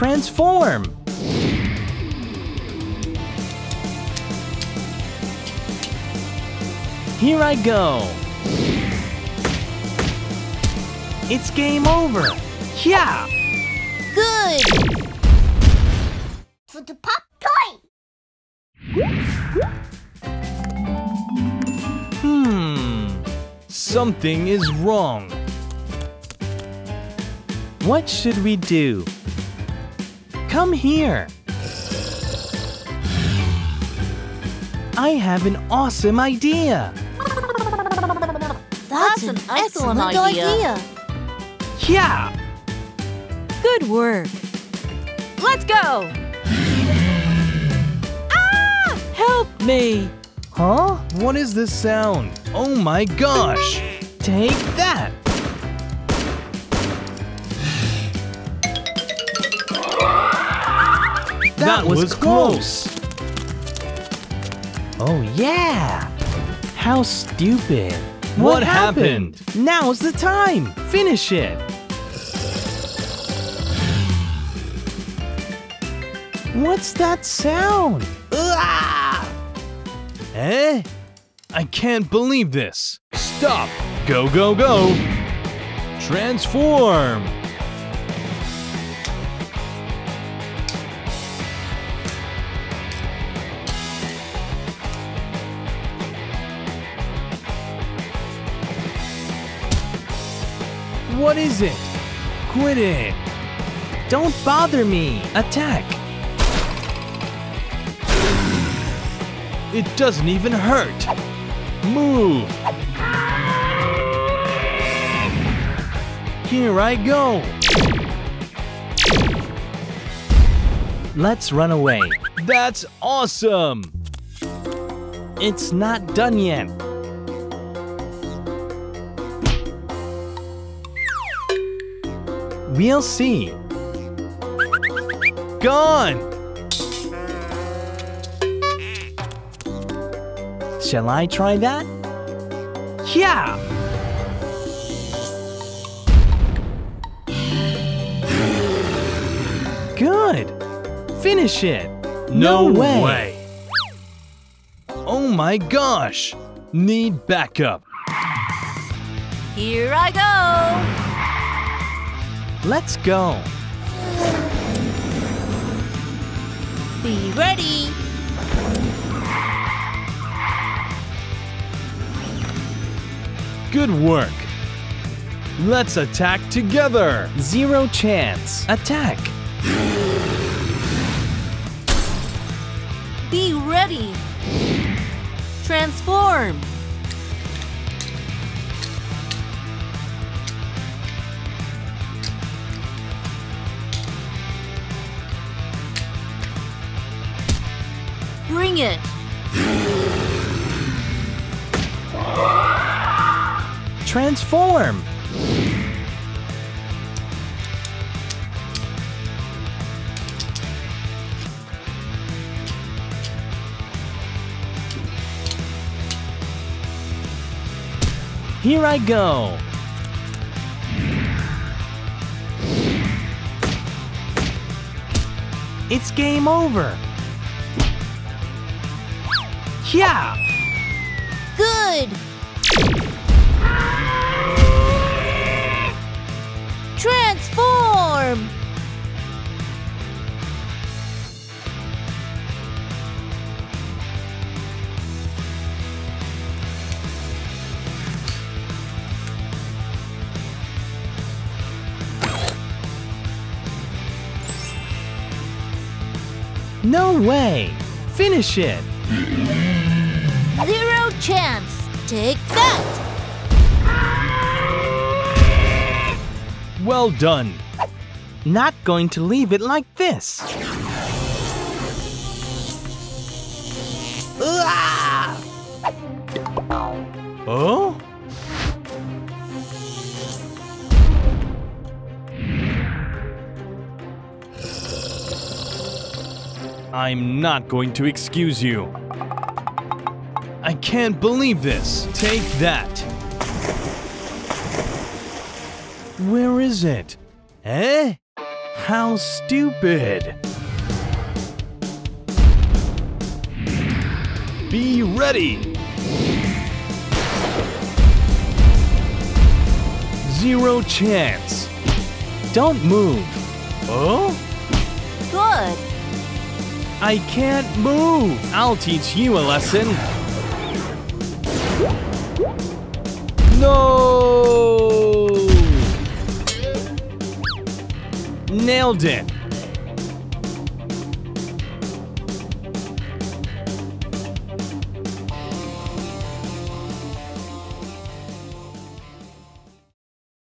Transform! Here I go! It's game over! Yeah! Good! For the pop toy! Hmm. Something is wrong. What should we do? Come here. I have an awesome idea. That's, an excellent, idea. Yeah! Good work. Let's go! Ah! Help me! Huh? What is this sound? Oh my gosh! Take that! That, was, close. Oh yeah! How stupid! What, happened? Now's the time! Finish it! What's that sound? Ah! Eh? I can't believe this! Stop! Go, go, go! Transform! What is it? Quit it! Don't bother me! Attack! It doesn't even hurt! Move! Here I go! Let's run away. That's awesome! It's not done yet. We'll see. Gone! Shall I try that? Yeah! Good! Finish it! No way. Oh my gosh! Need backup. Here I go! Let's go. Be ready! Good work. Let's attack together. Zero chance. Attack. Be ready! Transform! Bring it! Transform. Here I go. It's game over. Yeah! Good! Transform! No way! Finish it! Zero chance! Take that! Well done! Not going to leave it like this! Oh? I'm not going to excuse you. Can't believe this. Take that. Where is it? Eh? How stupid! Be ready! Zero chance! Don't move! Oh? Good. I can't move! I'll teach you a lesson! No! Nailed it!